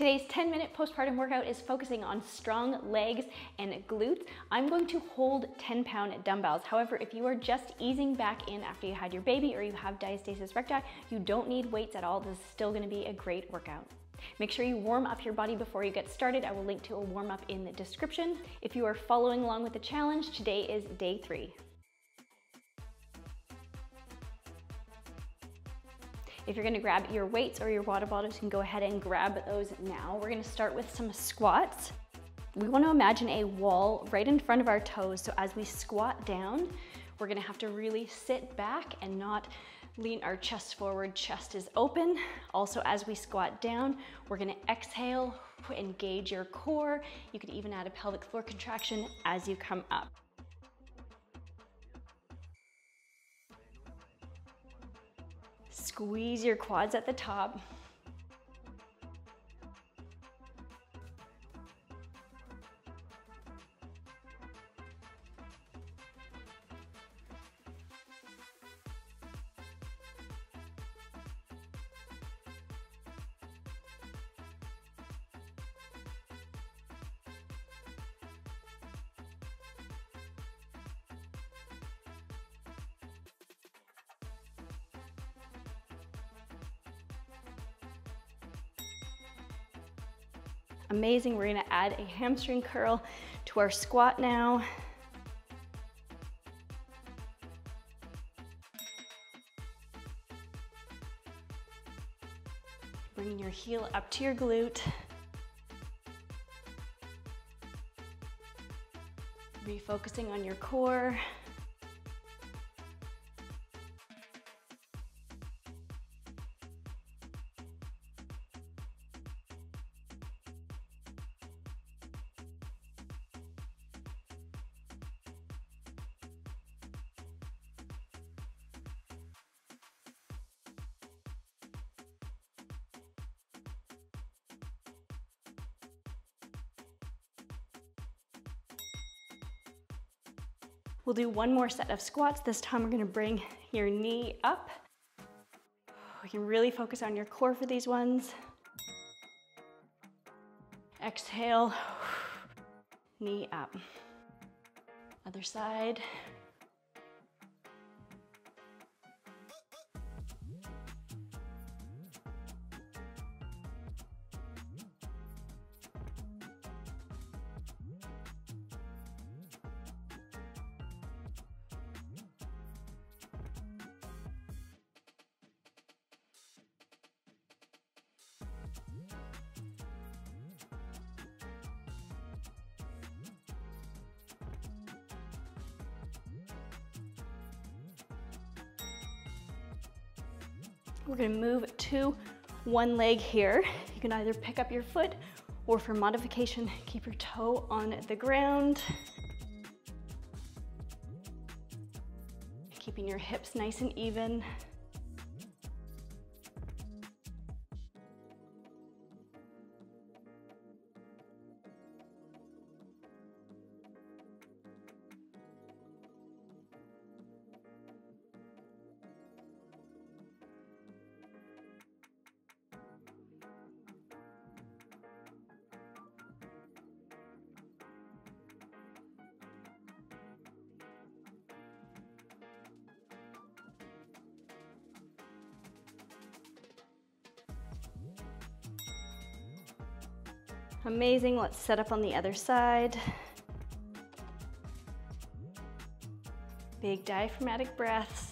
Today's 10 minute postpartum workout is focusing on strong legs and glutes. I'm going to hold 10 pound dumbbells. However, if you are just easing back in after you had your baby or you have diastasis recti, you don't need weights at all. This is still gonna be a great workout. Make sure you warm up your body before you get started. I will link to a warm up in the description. If you are following along with the challenge, today is day three. If you're gonna grab your weights or your water bottles, you can go ahead and grab those now. We're gonna start with some squats. We wanna imagine a wall right in front of our toes. So as we squat down, we're gonna have to really sit back and not lean our chest forward, chest is open. Also, as we squat down, we're gonna exhale, engage your core. You could even add a pelvic floor contraction as you come up. Squeeze your quads at the top. Amazing, we're gonna add a hamstring curl to our squat now. Bringing your heel up to your glute. Refocusing on your core. We'll do one more set of squats. This time we're gonna bring your knee up. We can really focus on your core for these ones. Exhale, knee up. Other side. We're gonna move to one leg here. You can either pick up your foot or for modification, keep your toe on the ground. Keeping your hips nice and even. Amazing, let's set up on the other side. Big diaphragmatic breaths.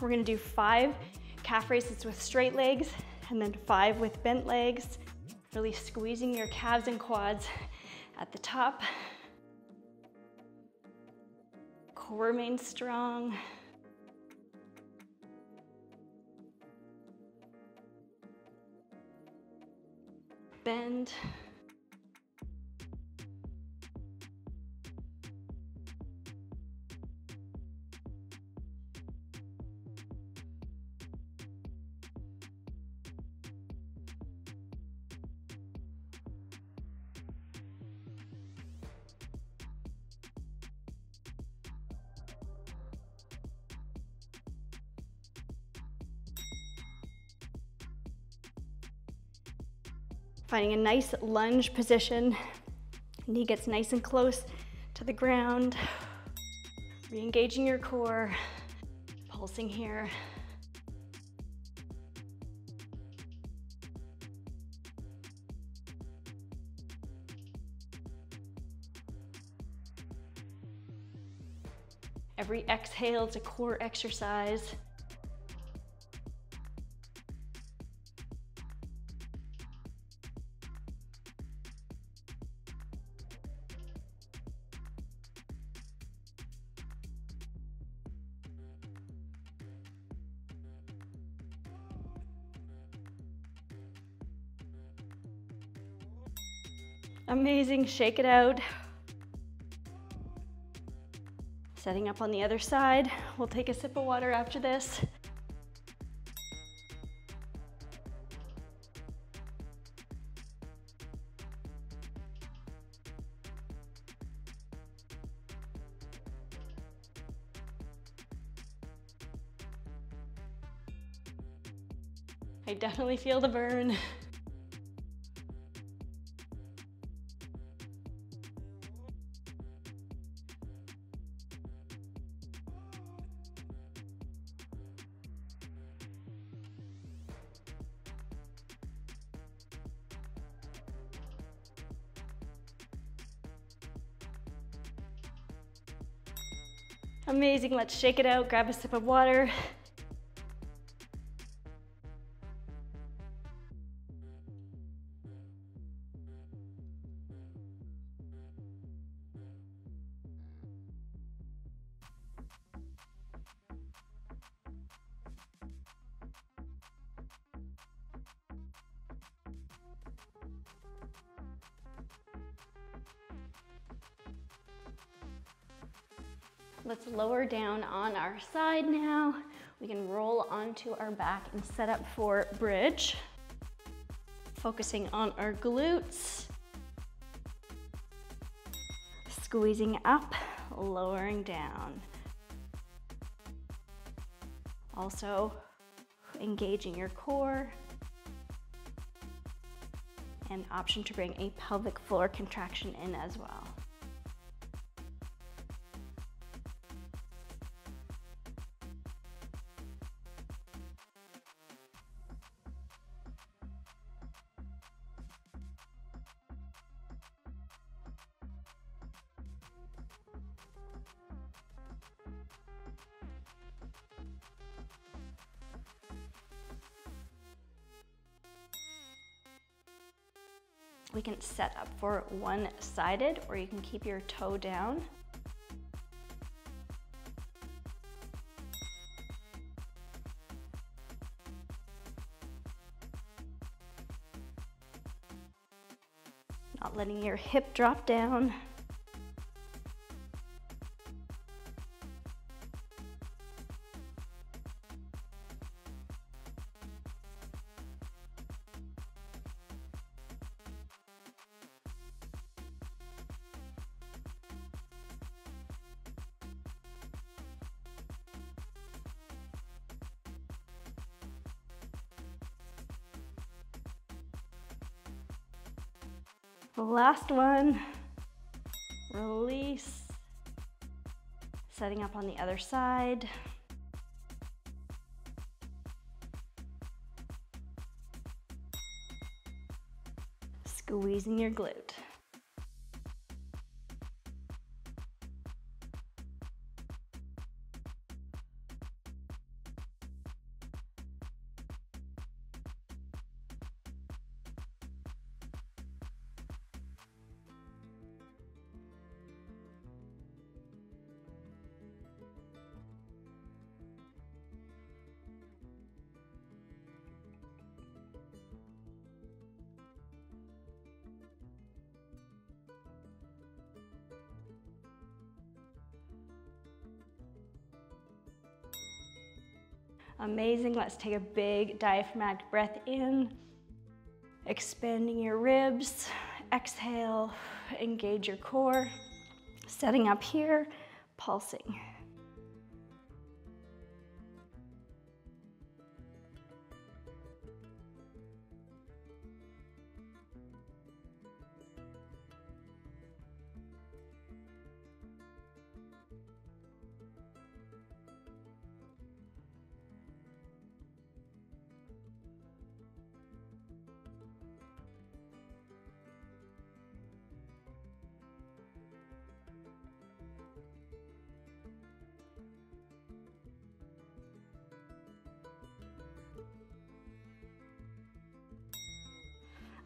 We're gonna do five calf raises with straight legs and then five with bent legs. Really squeezing your calves and quads at the top. Core remains strong. Bend. Finding a nice lunge position. Knee gets nice and close to the ground. Re-engaging your core, pulsing here. Every exhale is a core exercise. Amazing, shake it out. Setting up on the other side. We'll take a sip of water after this. I definitely feel the burn. Amazing, let's shake it out, grab a sip of water. Let's lower down on our side now. We can roll onto our back and set up for bridge. Focusing on our glutes. Squeezing up, lowering down. Also engaging your core. And option to bring a pelvic floor contraction in as well. We can set up for one-sided or you can keep your toe down. Not letting your hip drop down. Last one, release. Setting up on the other side. Squeezing your glute. Amazing, let's take a big diaphragmatic breath in, expanding your ribs. Exhale, engage your core. Setting up here, pulsing.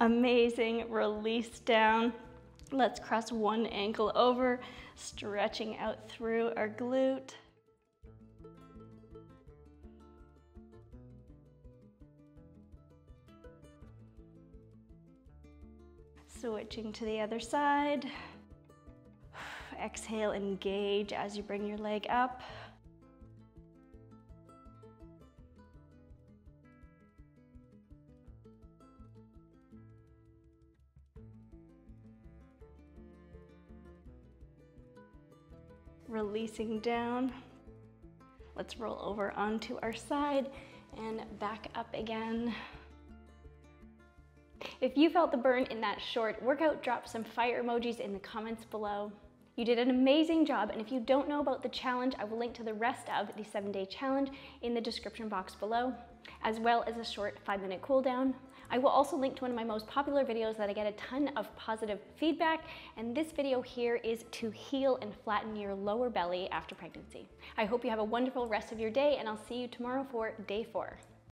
Amazing, release down. Let's cross one ankle over, stretching out through our glute. Switching to the other side. Exhale, engage as you bring your leg up. Releasing down. Let's roll over onto our side and back up again. If you felt the burn in that short workout, drop some fire emojis in the comments below. You did an amazing job, and if you don't know about the challenge, I will link to the rest of the seven day challenge in the description box below, as well as a short five minute cool down. I will also link to one of my most popular videos that I get a ton of positive feedback, and this video here is to heal and flatten your lower belly after pregnancy. I hope you have a wonderful rest of your day, and I'll see you tomorrow for day four.